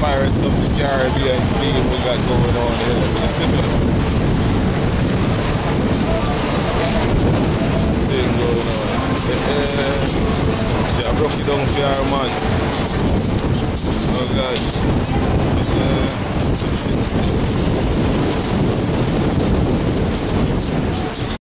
firing some of the Caribbean theme we got going on here in Mississippi. Thing going on. Yeah, I broke it down for our man. Oh God. Yeah.